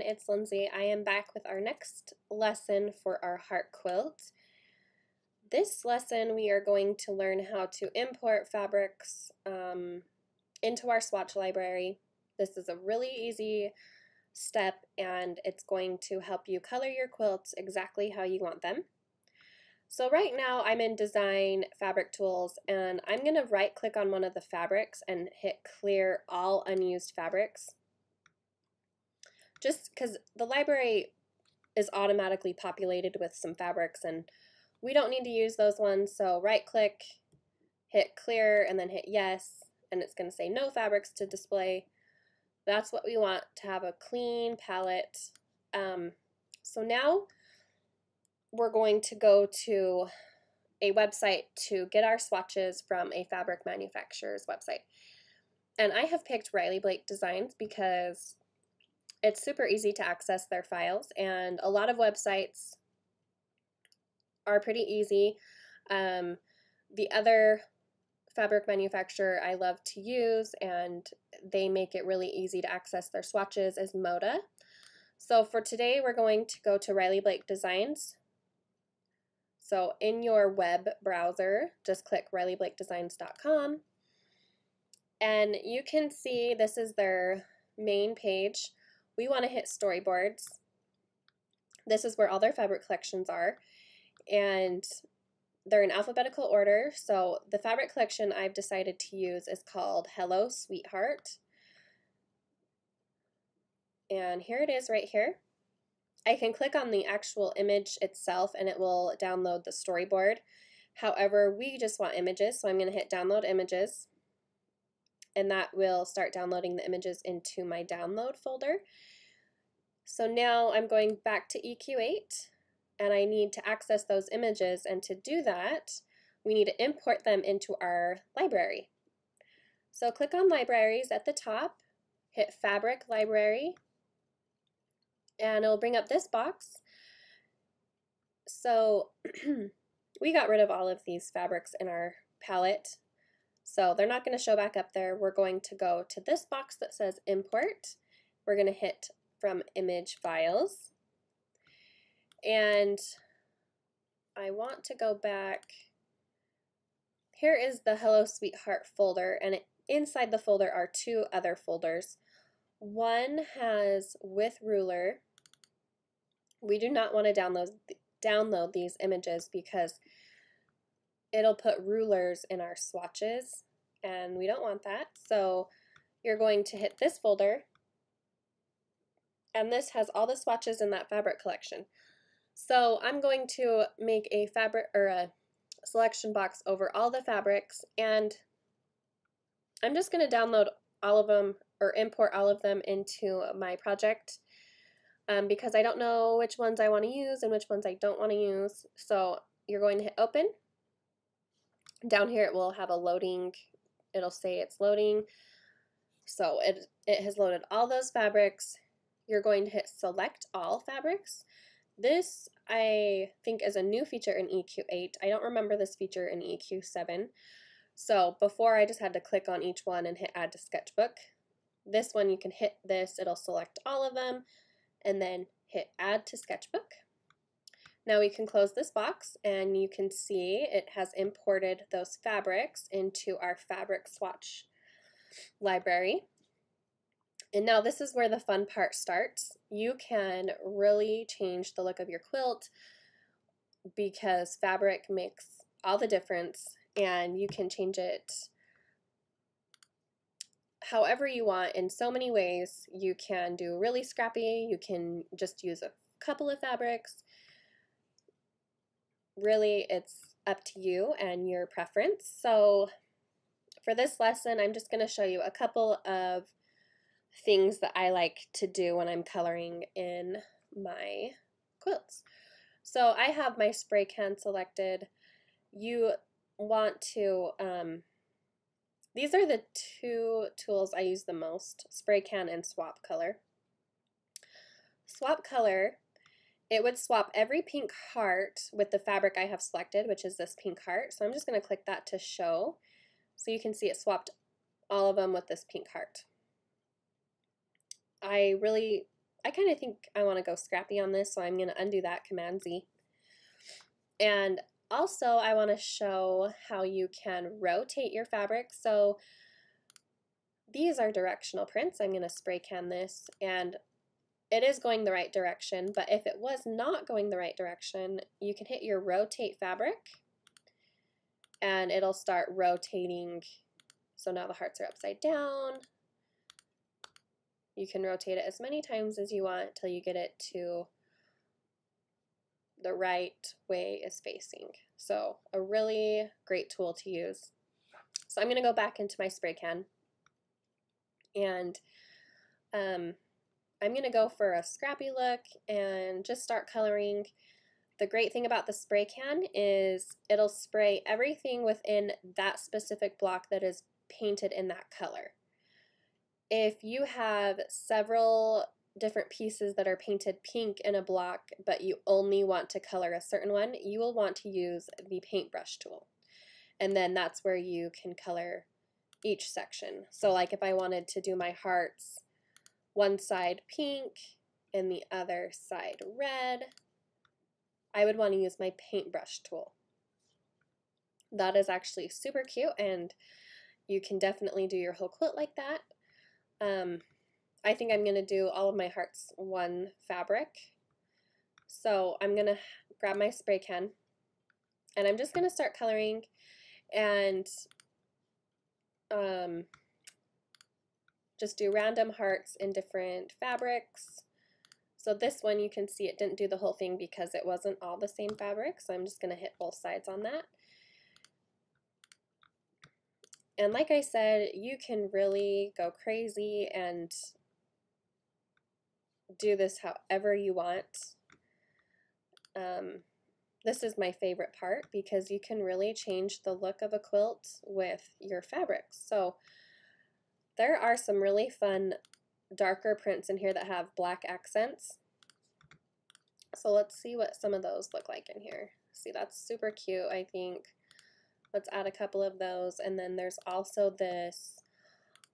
It's Lindsey. I am back with our next lesson for our heart quilt. This lesson we are going to learn how to import fabrics um, into our swatch library. This is a really easy step and it's going to help you color your quilts exactly how you want them. So right now I'm in design fabric tools and I'm going to right click on one of the fabrics and hit clear all unused fabrics. Just because the library is automatically populated with some fabrics and we don't need to use those ones so right click, hit clear and then hit yes and it's going to say no fabrics to display. That's what we want to have a clean palette. Um, so now we're going to go to a website to get our swatches from a fabric manufacturer's website. And I have picked Riley Blake Designs because it's super easy to access their files, and a lot of websites are pretty easy. Um, the other fabric manufacturer I love to use, and they make it really easy to access their swatches, is Moda. So for today, we're going to go to Riley Blake Designs. So in your web browser, just click rileyblakedesigns.com and you can see this is their main page. We want to hit storyboards. This is where all their fabric collections are and they're in alphabetical order. So the fabric collection I've decided to use is called Hello Sweetheart. And here it is right here. I can click on the actual image itself and it will download the storyboard. However, we just want images, so I'm going to hit download images and that will start downloading the images into my download folder. So now I'm going back to EQ8 and I need to access those images and to do that we need to import them into our library. So click on libraries at the top, hit fabric library and it'll bring up this box. So we got rid of all of these fabrics in our palette. So they're not going to show back up there. We're going to go to this box that says import. We're going to hit from image files. And I want to go back. Here is the Hello Sweetheart folder and inside the folder are two other folders. One has with ruler we do not want to download download these images because it'll put rulers in our swatches and we don't want that. So you're going to hit this folder and this has all the swatches in that fabric collection. So I'm going to make a fabric or a selection box over all the fabrics and I'm just going to download all of them or import all of them into my project um, because I don't know which ones I want to use and which ones I don't want to use. So you're going to hit open. Down here it will have a loading, it'll say it's loading. So it, it has loaded all those fabrics. You're going to hit select all fabrics. This I think is a new feature in EQ8. I don't remember this feature in EQ7. So before I just had to click on each one and hit add to sketchbook. This one you can hit this, it'll select all of them and then hit add to sketchbook. Now we can close this box and you can see it has imported those fabrics into our fabric swatch library. And now this is where the fun part starts. You can really change the look of your quilt because fabric makes all the difference and you can change it however you want in so many ways. You can do really scrappy, you can just use a couple of fabrics. Really, it's up to you and your preference. So for this lesson, I'm just going to show you a couple of things that I like to do when I'm coloring in my quilts. So I have my spray can selected. You want to um, these are the two tools I use the most, spray can and swap color. Swap color, it would swap every pink heart with the fabric I have selected, which is this pink heart. So I'm just going to click that to show. So you can see it swapped all of them with this pink heart. I really I kind of think I want to go scrappy on this, so I'm going to undo that, Command Z. And also, I want to show how you can rotate your fabric. So these are directional prints. I'm going to spray can this, and it is going the right direction, but if it was not going the right direction, you can hit your rotate fabric, and it'll start rotating. So now the hearts are upside down, you can rotate it as many times as you want until you get it to the right way is facing. So a really great tool to use. So I'm going to go back into my spray can and um, I'm going to go for a scrappy look and just start coloring. The great thing about the spray can is it'll spray everything within that specific block that is painted in that color. If you have several different pieces that are painted pink in a block, but you only want to color a certain one, you will want to use the paintbrush tool. And then that's where you can color each section. So like if I wanted to do my hearts one side pink and the other side red, I would want to use my paintbrush tool. That is actually super cute and you can definitely do your whole quilt like that. Um, I think I'm going to do all of my hearts one fabric. So I'm going to grab my spray can and I'm just going to start coloring and um, just do random hearts in different fabrics. So this one you can see it didn't do the whole thing because it wasn't all the same fabric so I'm just going to hit both sides on that. And like I said, you can really go crazy and do this however you want. Um, this is my favorite part because you can really change the look of a quilt with your fabrics. So there are some really fun darker prints in here that have black accents. So let's see what some of those look like in here. See, that's super cute, I think. Let's add a couple of those. And then there's also this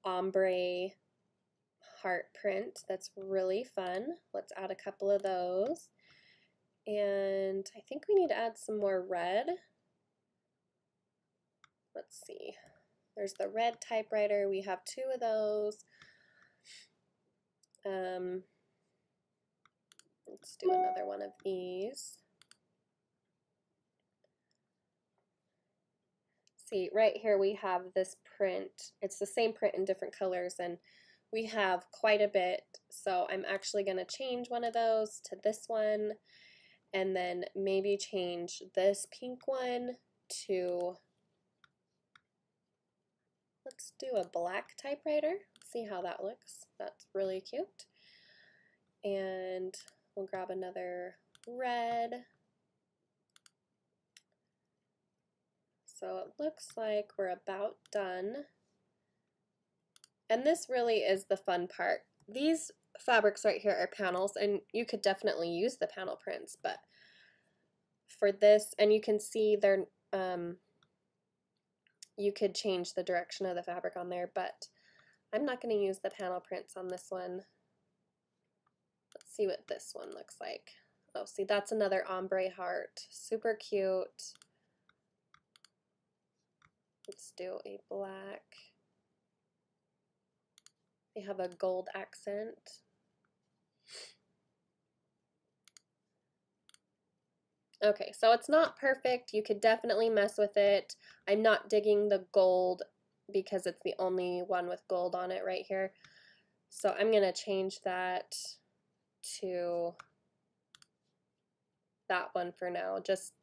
ombre heart print that's really fun. Let's add a couple of those. And I think we need to add some more red. Let's see. There's the red typewriter. We have two of those. Um, let's do another one of these. see, right here we have this print. It's the same print in different colors and we have quite a bit. So I'm actually going to change one of those to this one and then maybe change this pink one to, let's do a black typewriter. See how that looks. That's really cute. And we'll grab another red. So it looks like we're about done. And this really is the fun part. These fabrics right here are panels, and you could definitely use the panel prints, but for this, and you can see they're, um, you could change the direction of the fabric on there, but I'm not going to use the panel prints on this one. Let's see what this one looks like. Oh, see, that's another ombre heart. Super cute. Let's do a black. They have a gold accent. Okay, so it's not perfect. You could definitely mess with it. I'm not digging the gold because it's the only one with gold on it right here. So I'm going to change that to that one for now, just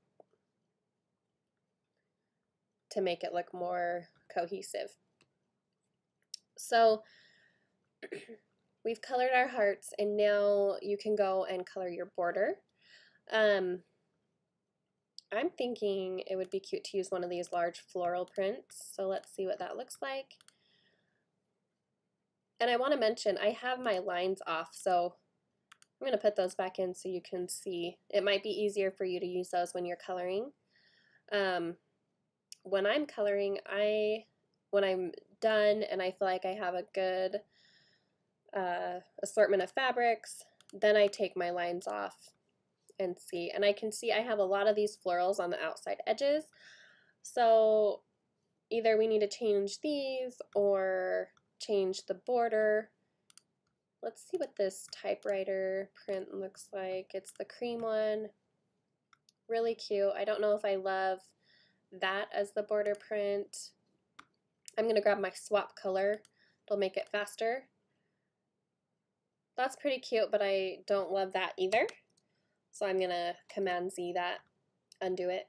to make it look more cohesive. So we've colored our hearts and now you can go and color your border. Um, I'm thinking it would be cute to use one of these large floral prints. So let's see what that looks like. And I want to mention I have my lines off so I'm going to put those back in so you can see. It might be easier for you to use those when you're coloring. Um, when I'm coloring, I when I'm done and I feel like I have a good uh, assortment of fabrics, then I take my lines off and see. And I can see I have a lot of these florals on the outside edges. So either we need to change these or change the border. Let's see what this typewriter print looks like. It's the cream one. Really cute. I don't know if I love that as the border print. I'm going to grab my swap color. It'll make it faster. That's pretty cute, but I don't love that either. So I'm going to Command Z that, undo it.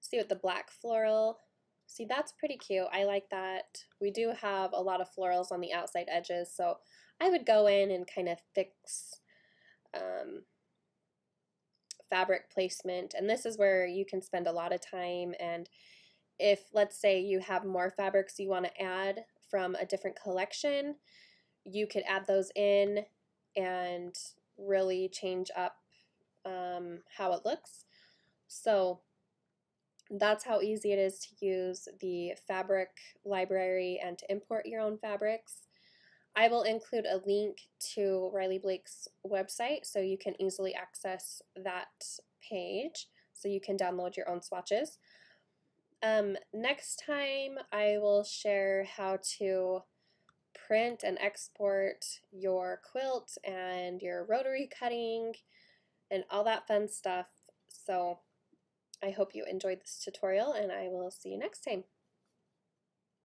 See what the black floral. See, that's pretty cute. I like that. We do have a lot of florals on the outside edges, so I would go in and kind of fix um, fabric placement. And this is where you can spend a lot of time. And if, let's say, you have more fabrics you want to add from a different collection, you could add those in and really change up um, how it looks. So that's how easy it is to use the fabric library and to import your own fabrics. I will include a link to Riley Blake's website so you can easily access that page so you can download your own swatches. Um, next time I will share how to print and export your quilt and your rotary cutting and all that fun stuff. So I hope you enjoyed this tutorial and I will see you next time.